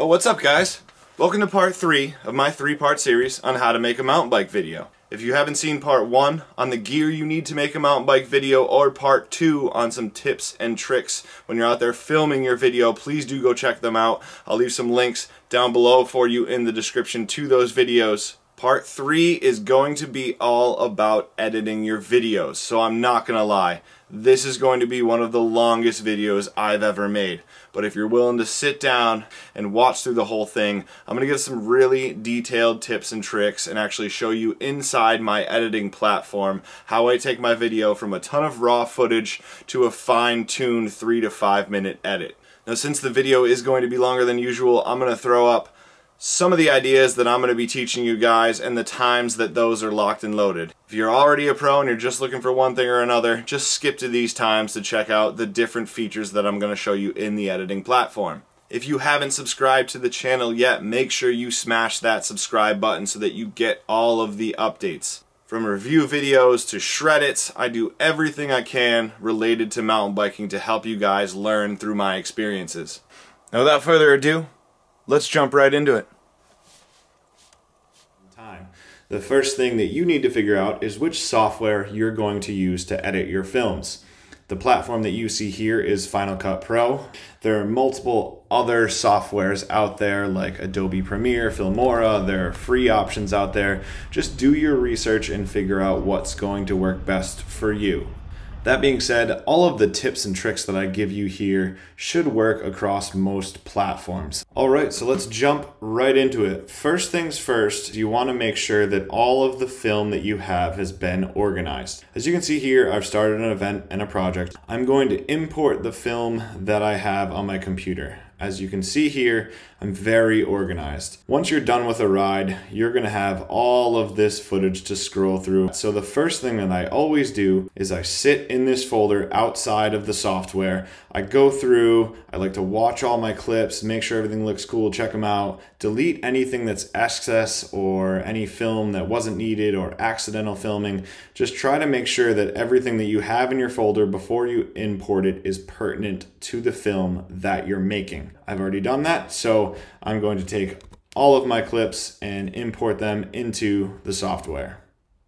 Oh, what's up guys? Welcome to part 3 of my 3-part series on how to make a mountain bike video. If you haven't seen part 1 on the gear you need to make a mountain bike video or part 2 on some tips and tricks when you're out there filming your video, please do go check them out. I'll leave some links down below for you in the description to those videos. Part 3 is going to be all about editing your videos, so I'm not gonna lie. This is going to be one of the longest videos I've ever made. But if you're willing to sit down and watch through the whole thing, I'm going to give some really detailed tips and tricks and actually show you inside my editing platform how I take my video from a ton of raw footage to a fine-tuned 3 to 5 minute edit. Now since the video is going to be longer than usual, I'm going to throw up some of the ideas that I'm going to be teaching you guys and the times that those are locked and loaded. If you're already a pro and you're just looking for one thing or another, just skip to these times to check out the different features that I'm going to show you in the editing platform. If you haven't subscribed to the channel yet, make sure you smash that subscribe button so that you get all of the updates. From review videos to shredits, I do everything I can related to mountain biking to help you guys learn through my experiences. Now without further ado, let's jump right into it. Time. The first thing that you need to figure out is which software you're going to use to edit your films. The platform that you see here is Final Cut Pro. There are multiple other softwares out there like Adobe Premiere, Filmora. There are free options out there. Just do your research and figure out what's going to work best for you. That being said, all of the tips and tricks that I give you here should work across most platforms. All right, so let's jump right into it. First things first, you wanna make sure that all of the film that you have has been organized. As you can see here, I've started an event and a project. I'm going to import the film that I have on my computer. As you can see here, I'm very organized. Once you're done with a ride, you're gonna have all of this footage to scroll through. So the first thing that I always do is I sit in this folder outside of the software. I go through, I like to watch all my clips, make sure everything looks cool, check them out, delete anything that's excess or any film that wasn't needed or accidental filming. Just try to make sure that everything that you have in your folder before you import it is pertinent to the film that you're making. I've already done that, so I'm going to take all of my clips and import them into the software.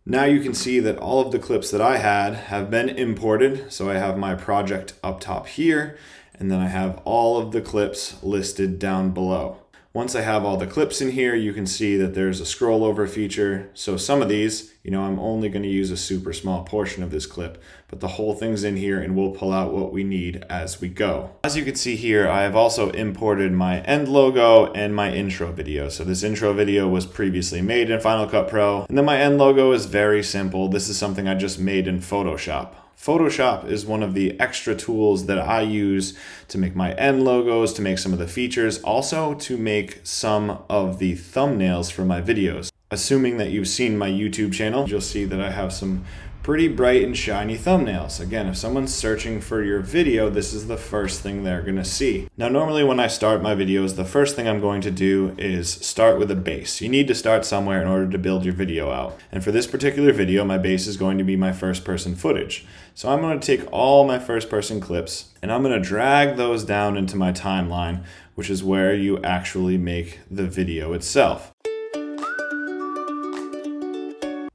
Now you can see that all of the clips that I had have been imported. So I have my project up top here, and then I have all of the clips listed down below. Once I have all the clips in here, you can see that there's a scroll over feature. So some of these, you know, I'm only going to use a super small portion of this clip, but the whole thing's in here and we'll pull out what we need as we go. As you can see here, I have also imported my end logo and my intro video. So this intro video was previously made in Final Cut Pro, and then my end logo is very simple. This is something I just made in Photoshop. Photoshop is one of the extra tools that I use to make my end logos, to make some of the features, also to make some of the thumbnails for my videos. Assuming that you've seen my YouTube channel, you'll see that I have some pretty bright and shiny thumbnails. Again, if someone's searching for your video, this is the first thing they're gonna see. Now, normally when I start my videos, the first thing I'm going to do is start with a base. You need to start somewhere in order to build your video out. And for this particular video, my base is going to be my first person footage. So I'm gonna take all my first person clips and I'm gonna drag those down into my timeline, which is where you actually make the video itself.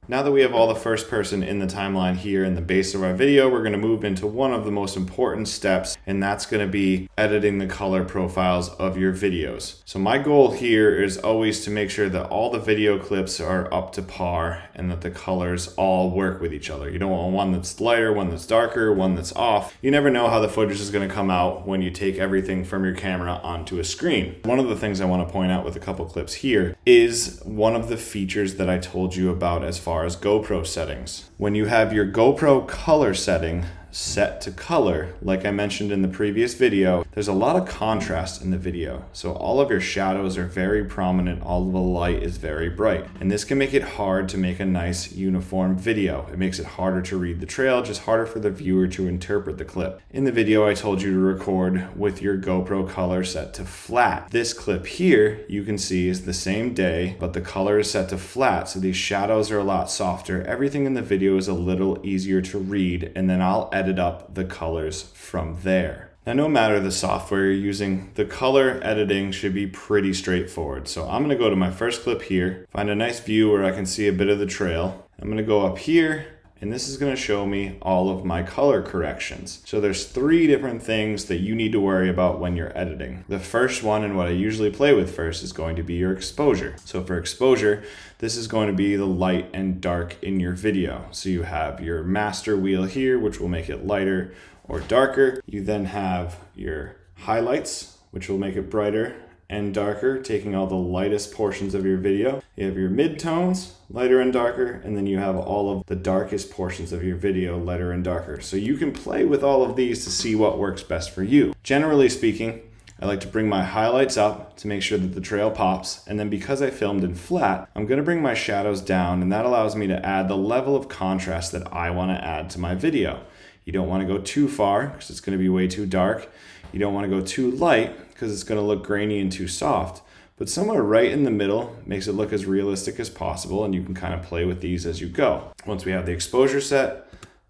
Now that we have all the first person in the timeline here in the base of our video, we're gonna move into one of the most important steps, and that's gonna be editing the color profiles of your videos. So my goal here is always to make sure that all the video clips are up to par and that the colors all work with each other. You don't want one that's lighter, one that's darker, one that's off. You never know how the footage is gonna come out when you take everything from your camera onto a screen. One of the things I wanna point out with a couple clips here is one of the features that I told you about as far as GoPro settings. When you have your GoPro color setting set to color, like I mentioned in the previous video, there's a lot of contrast in the video. So all of your shadows are very prominent, all of the light is very bright. And this can make it hard to make a nice uniform video. It makes it harder to read the trail, just harder for the viewer to interpret the clip. In the video, I told you to record with your GoPro color set to flat. This clip here, you can see is the same day, but the color is set to flat. So these shadows are a lot softer. Everything in the video is a little easier to read, and then I'll edit up the colors from there. Now, no matter the software you're using, the color editing should be pretty straightforward. So I'm gonna go to my first clip here, find a nice view where I can see a bit of the trail. I'm gonna go up here and this is gonna show me all of my color corrections. So there's three different things that you need to worry about when you're editing. The first one, and what I usually play with first, is going to be your exposure. So for exposure, this is going to be the light and dark in your video. So you have your master wheel here, which will make it lighter or darker. You then have your highlights, which will make it brighter and darker, taking all the lightest portions of your video. You have your midtones, lighter and darker, and then you have all of the darkest portions of your video, lighter and darker. So you can play with all of these to see what works best for you. Generally speaking, I like to bring my highlights up to make sure that the trail pops. And then because I filmed in flat, I'm gonna bring my shadows down and that allows me to add the level of contrast that I wanna add to my video. You don't wanna go too far because it's gonna be way too dark. You don't wanna go too light because it's going to look grainy and too soft. But somewhere right in the middle makes it look as realistic as possible and you can kind of play with these as you go. Once we have the exposure set,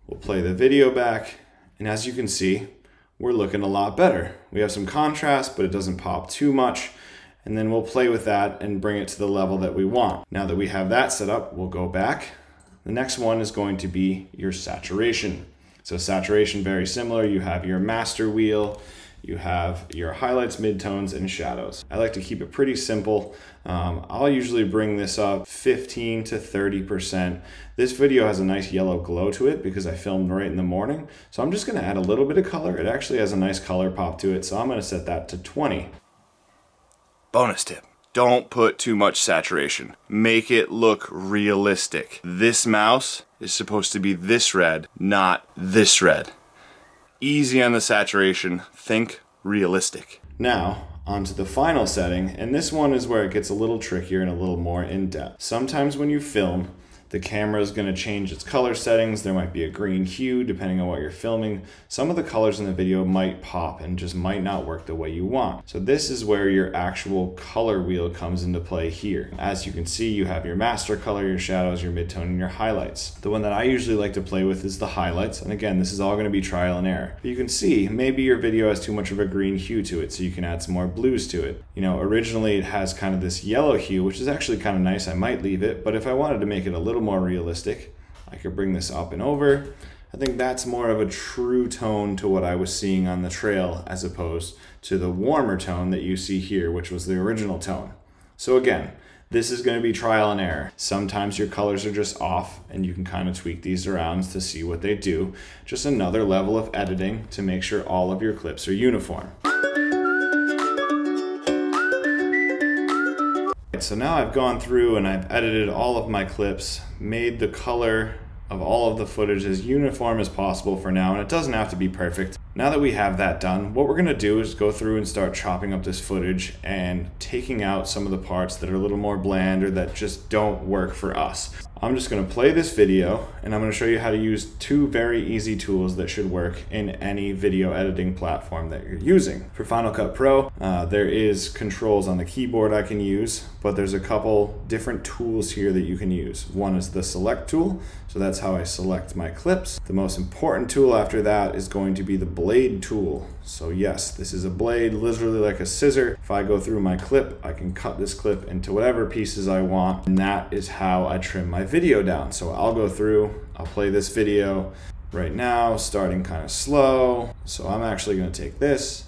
we'll play the video back and as you can see, we're looking a lot better. We have some contrast, but it doesn't pop too much. And then we'll play with that and bring it to the level that we want. Now that we have that set up, we'll go back. The next one is going to be your saturation. So saturation, very similar. You have your master wheel, you have your highlights, midtones, and shadows. I like to keep it pretty simple. Um, I'll usually bring this up 15 to 30%. This video has a nice yellow glow to it because I filmed right in the morning. So I'm just gonna add a little bit of color. It actually has a nice color pop to it. So I'm gonna set that to 20. Bonus tip. Don't put too much saturation. Make it look realistic. This mouse is supposed to be this red, not this red easy on the saturation, think realistic. Now, onto the final setting, and this one is where it gets a little trickier and a little more in depth. Sometimes when you film, the camera is going to change its color settings. There might be a green hue depending on what you're filming. Some of the colors in the video might pop and just might not work the way you want. So this is where your actual color wheel comes into play here. As you can see, you have your master color, your shadows, your midtone, and your highlights. The one that I usually like to play with is the highlights. And again, this is all going to be trial and error. But you can see maybe your video has too much of a green hue to it, so you can add some more blues to it. You know, originally it has kind of this yellow hue, which is actually kind of nice. I might leave it, but if I wanted to make it a little more realistic. I could bring this up and over. I think that's more of a true tone to what I was seeing on the trail as opposed to the warmer tone that you see here, which was the original tone. So again, this is going to be trial and error. Sometimes your colors are just off and you can kind of tweak these around to see what they do. Just another level of editing to make sure all of your clips are uniform. So now I've gone through and I've edited all of my clips, made the color of all of the footage as uniform as possible for now, and it doesn't have to be perfect. Now that we have that done, what we're gonna do is go through and start chopping up this footage and taking out some of the parts that are a little more bland or that just don't work for us. I'm just gonna play this video and I'm gonna show you how to use two very easy tools that should work in any video editing platform that you're using. For Final Cut Pro, uh, there is controls on the keyboard I can use, but there's a couple different tools here that you can use. One is the select tool, so that's how I select my clips. The most important tool after that is going to be the blade tool. So yes, this is a blade, literally like a scissor. If I go through my clip, I can cut this clip into whatever pieces I want, and that is how I trim my video down. So I'll go through, I'll play this video right now, starting kind of slow. So I'm actually gonna take this,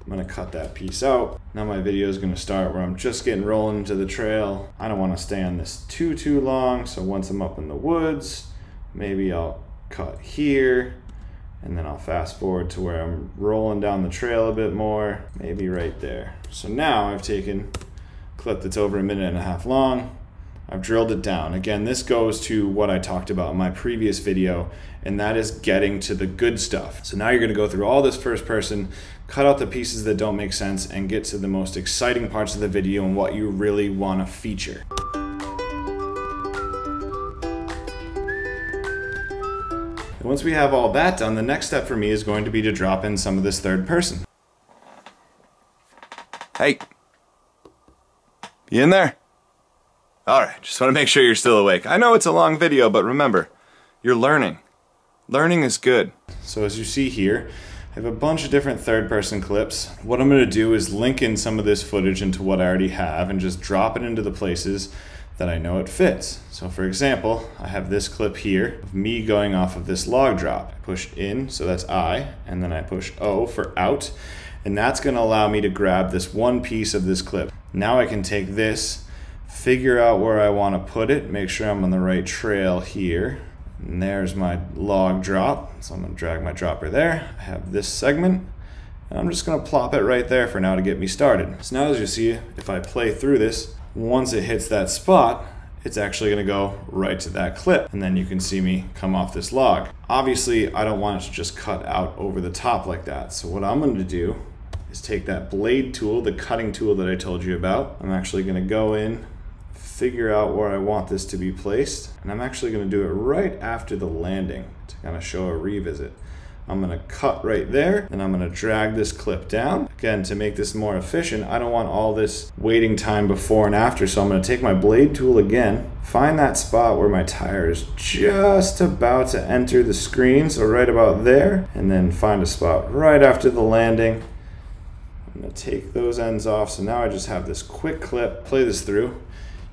I'm gonna cut that piece out. Now my video is gonna start where I'm just getting rolling into the trail. I don't wanna stay on this too, too long. So once I'm up in the woods, maybe I'll cut here and then I'll fast forward to where I'm rolling down the trail a bit more, maybe right there. So now I've taken clip that's over a minute and a half long, I've drilled it down. Again, this goes to what I talked about in my previous video, and that is getting to the good stuff. So now you're gonna go through all this first person, cut out the pieces that don't make sense, and get to the most exciting parts of the video and what you really wanna feature. once we have all that done, the next step for me is going to be to drop in some of this third person. Hey. You in there? Alright, just want to make sure you're still awake. I know it's a long video, but remember, you're learning. Learning is good. So as you see here, I have a bunch of different third person clips. What I'm going to do is link in some of this footage into what I already have and just drop it into the places that I know it fits. So for example, I have this clip here of me going off of this log drop. I push in, so that's I, and then I push O for out, and that's gonna allow me to grab this one piece of this clip. Now I can take this, figure out where I wanna put it, make sure I'm on the right trail here, and there's my log drop. So I'm gonna drag my dropper there. I have this segment. And I'm just gonna plop it right there for now to get me started. So now as you see, if I play through this, once it hits that spot, it's actually gonna go right to that clip. And then you can see me come off this log. Obviously, I don't want it to just cut out over the top like that. So what I'm gonna do is take that blade tool, the cutting tool that I told you about. I'm actually gonna go in figure out where I want this to be placed. And I'm actually gonna do it right after the landing to kind of show a revisit. I'm gonna cut right there and I'm gonna drag this clip down. Again, to make this more efficient, I don't want all this waiting time before and after. So I'm gonna take my blade tool again, find that spot where my tire is just about to enter the screen. So right about there, and then find a spot right after the landing. I'm gonna take those ends off. So now I just have this quick clip, play this through.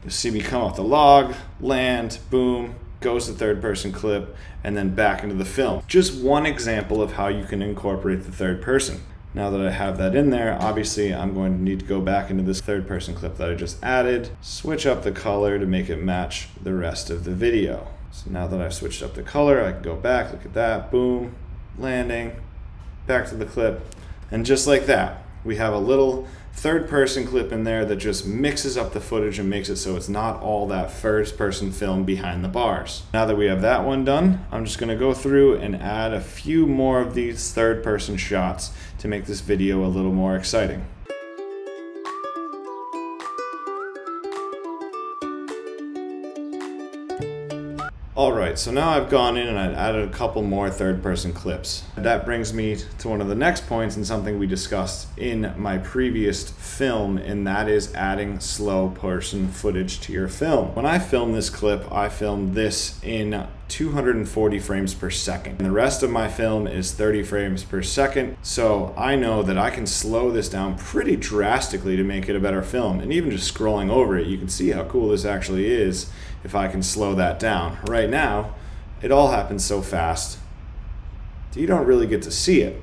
You'll see me come off the log, land, boom, goes to third person clip, and then back into the film. Just one example of how you can incorporate the third person. Now that I have that in there, obviously I'm going to need to go back into this third person clip that I just added, switch up the color to make it match the rest of the video. So now that I've switched up the color, I can go back, look at that, boom, landing, back to the clip, and just like that, we have a little third person clip in there that just mixes up the footage and makes it so it's not all that first person film behind the bars. Now that we have that one done, I'm just gonna go through and add a few more of these third person shots to make this video a little more exciting. Alright, so now I've gone in and I've added a couple more third person clips. That brings me to one of the next points and something we discussed in my previous film, and that is adding slow person footage to your film. When I filmed this clip, I filmed this in 240 frames per second. And the rest of my film is 30 frames per second, so I know that I can slow this down pretty drastically to make it a better film. And even just scrolling over it, you can see how cool this actually is if I can slow that down. Right now, it all happens so fast, you don't really get to see it.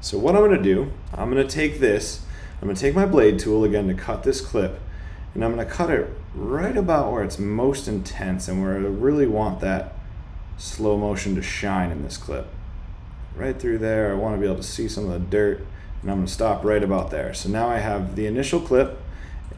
So what I'm gonna do, I'm gonna take this, I'm gonna take my blade tool again to cut this clip, and I'm gonna cut it right about where it's most intense and where I really want that slow motion to shine in this clip. Right through there, I wanna be able to see some of the dirt, and I'm gonna stop right about there. So now I have the initial clip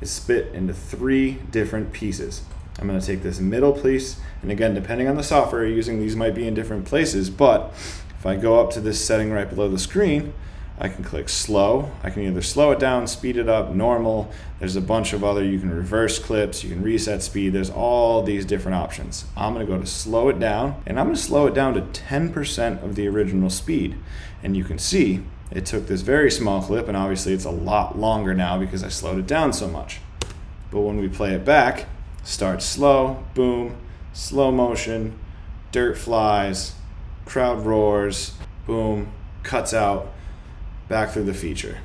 is split into three different pieces. I'm going to take this middle piece, and again, depending on the software you're using, these might be in different places, but if I go up to this setting right below the screen, I can click slow. I can either slow it down, speed it up, normal. There's a bunch of other, you can reverse clips, you can reset speed. There's all these different options. I'm gonna go to slow it down, and I'm gonna slow it down to 10% of the original speed. And you can see it took this very small clip, and obviously it's a lot longer now because I slowed it down so much. But when we play it back, Start slow, boom, slow motion, dirt flies, crowd roars, boom, cuts out, back through the feature.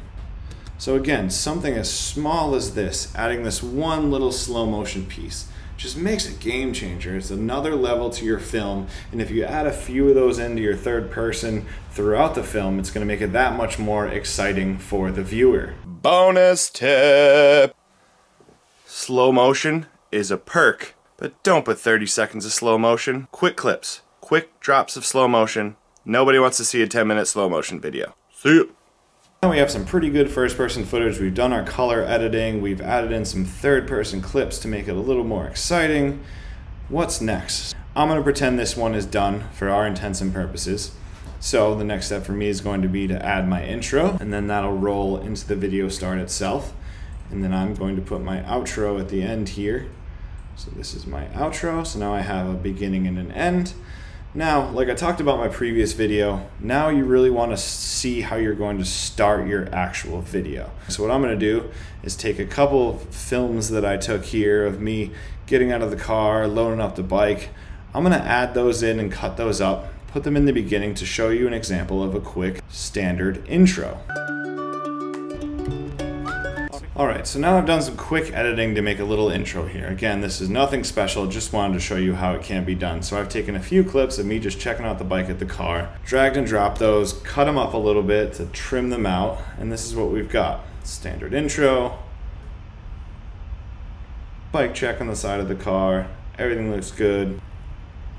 So again, something as small as this, adding this one little slow motion piece, just makes a game changer. It's another level to your film, and if you add a few of those into your third person throughout the film, it's going to make it that much more exciting for the viewer. Bonus tip! Slow motion is a perk, but don't put 30 seconds of slow motion. Quick clips, quick drops of slow motion. Nobody wants to see a 10 minute slow motion video. See you. Now we have some pretty good first person footage. We've done our color editing. We've added in some third person clips to make it a little more exciting. What's next? I'm going to pretend this one is done for our intents and purposes. So the next step for me is going to be to add my intro and then that'll roll into the video start itself. And then I'm going to put my outro at the end here. So this is my outro. So now I have a beginning and an end. Now, like I talked about my previous video, now you really want to see how you're going to start your actual video. So what I'm going to do is take a couple films that I took here of me getting out of the car, loading up the bike. I'm going to add those in and cut those up, put them in the beginning to show you an example of a quick standard intro. Alright, so now I've done some quick editing to make a little intro here. Again, this is nothing special, just wanted to show you how it can be done. So I've taken a few clips of me just checking out the bike at the car, dragged and dropped those, cut them up a little bit to trim them out, and this is what we've got. Standard intro, bike check on the side of the car, everything looks good.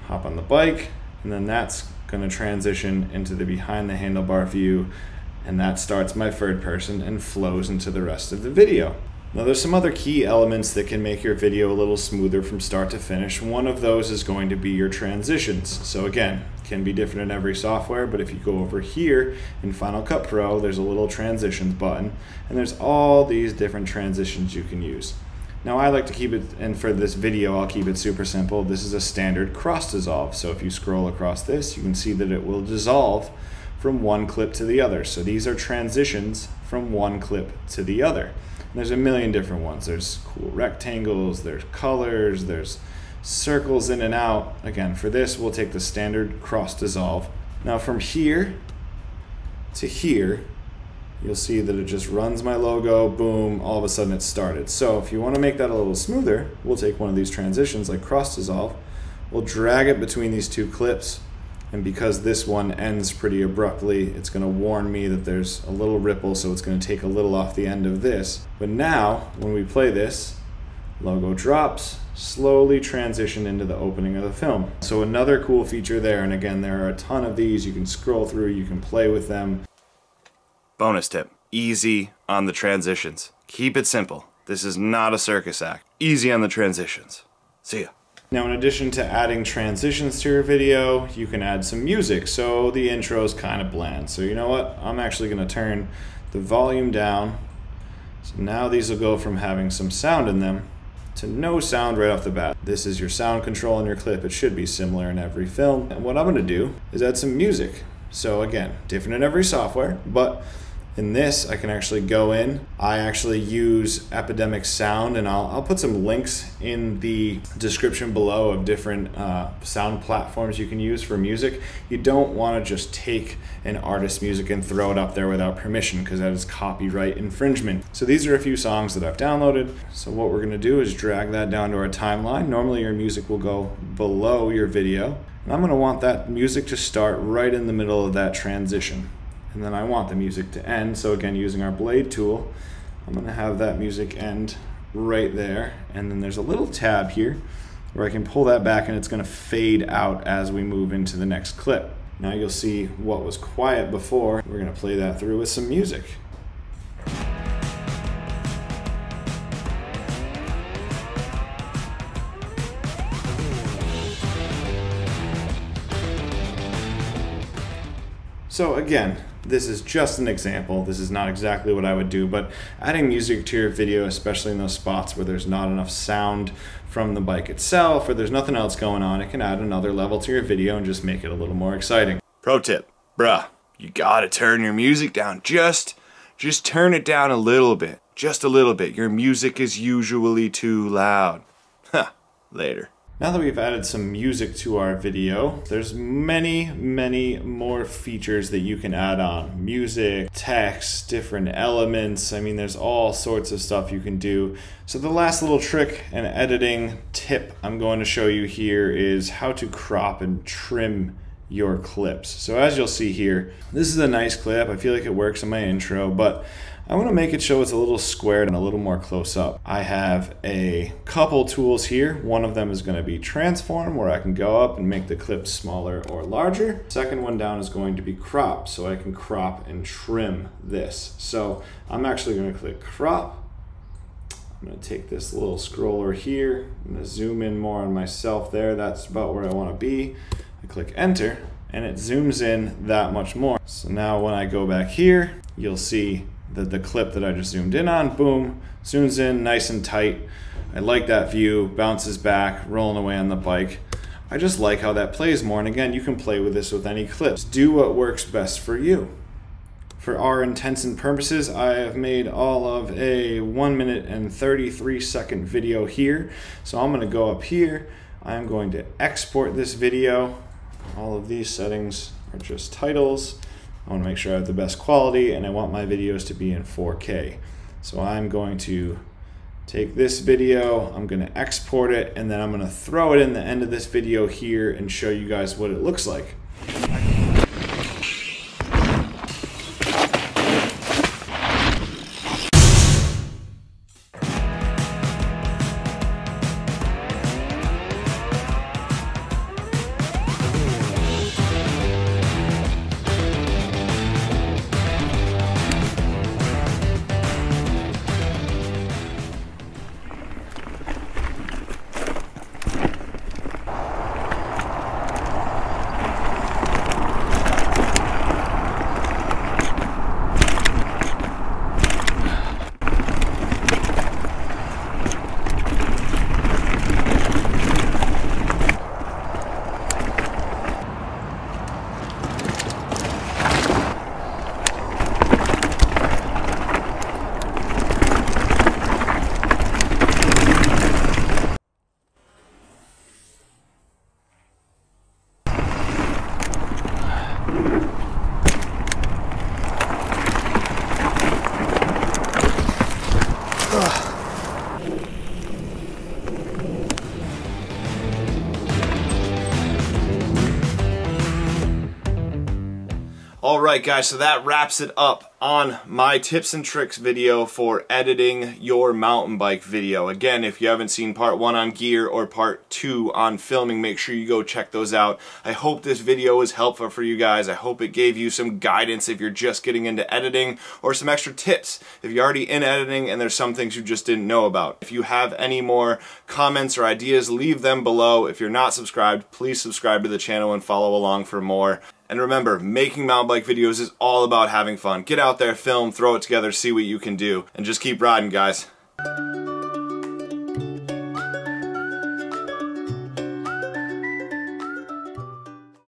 Hop on the bike, and then that's gonna transition into the behind the handlebar view and that starts my third person and flows into the rest of the video. Now there's some other key elements that can make your video a little smoother from start to finish. One of those is going to be your transitions. So again, can be different in every software, but if you go over here in Final Cut Pro, there's a little transitions button, and there's all these different transitions you can use. Now I like to keep it, and for this video I'll keep it super simple. This is a standard cross dissolve. So if you scroll across this, you can see that it will dissolve from one clip to the other. So these are transitions from one clip to the other. And there's a million different ones. There's cool rectangles, there's colors, there's circles in and out. Again, for this, we'll take the standard cross dissolve. Now from here to here, you'll see that it just runs my logo, boom, all of a sudden it started. So if you wanna make that a little smoother, we'll take one of these transitions like cross dissolve, we'll drag it between these two clips, and because this one ends pretty abruptly, it's going to warn me that there's a little ripple, so it's going to take a little off the end of this. But now, when we play this, logo drops, slowly transition into the opening of the film. So another cool feature there, and again, there are a ton of these. You can scroll through, you can play with them. Bonus tip, easy on the transitions. Keep it simple. This is not a circus act. Easy on the transitions. See ya. Now in addition to adding transitions to your video, you can add some music. So the intro is kind of bland. So you know what? I'm actually gonna turn the volume down. So now these will go from having some sound in them to no sound right off the bat. This is your sound control in your clip. It should be similar in every film. And what I'm gonna do is add some music. So again, different in every software, but in this, I can actually go in. I actually use Epidemic Sound, and I'll, I'll put some links in the description below of different uh, sound platforms you can use for music. You don't want to just take an artist's music and throw it up there without permission because that is copyright infringement. So these are a few songs that I've downloaded. So what we're going to do is drag that down to our timeline. Normally your music will go below your video. And I'm going to want that music to start right in the middle of that transition and then I want the music to end. So again, using our blade tool, I'm gonna have that music end right there. And then there's a little tab here where I can pull that back and it's gonna fade out as we move into the next clip. Now you'll see what was quiet before. We're gonna play that through with some music. So again, this is just an example. This is not exactly what I would do, but adding music to your video, especially in those spots where there's not enough sound from the bike itself or there's nothing else going on, it can add another level to your video and just make it a little more exciting. Pro tip, bruh, you gotta turn your music down. Just, just turn it down a little bit. Just a little bit. Your music is usually too loud. Huh, later. Now that we've added some music to our video, there's many, many more features that you can add on. Music, text, different elements. I mean, there's all sorts of stuff you can do. So the last little trick and editing tip I'm going to show you here is how to crop and trim your clips. So as you'll see here, this is a nice clip. I feel like it works in my intro, but I want to make it show it's a little squared and a little more close up. I have a couple tools here. One of them is going to be transform where I can go up and make the clip smaller or larger. Second one down is going to be crop so I can crop and trim this. So I'm actually going to click crop. I'm going to take this little scroller here. I'm going to zoom in more on myself there. That's about where I want to be. I click enter and it zooms in that much more. So now when I go back here, you'll see the, the clip that I just zoomed in on, boom, zooms in nice and tight. I like that view, bounces back, rolling away on the bike. I just like how that plays more. And again, you can play with this with any clips. Do what works best for you. For our intents and purposes, I have made all of a 1 minute and 33 second video here. So I'm going to go up here. I'm going to export this video All of these settings are just titles. I want to make sure I have the best quality and I want my videos to be in 4K. So I'm going to take this video, I'm going to export it, and then I'm going to throw it in the end of this video here and show you guys what it looks like. Alright guys, so that wraps it up on my tips and tricks video for editing your mountain bike video. Again, if you haven't seen part 1 on gear or part 2 on filming, make sure you go check those out. I hope this video was helpful for you guys. I hope it gave you some guidance if you're just getting into editing or some extra tips if you're already in editing and there's some things you just didn't know about. If you have any more comments or ideas, leave them below. If you're not subscribed, please subscribe to the channel and follow along for more. And remember, making mountain bike videos is all about having fun. Get out there, film, throw it together, see what you can do, and just keep riding, guys.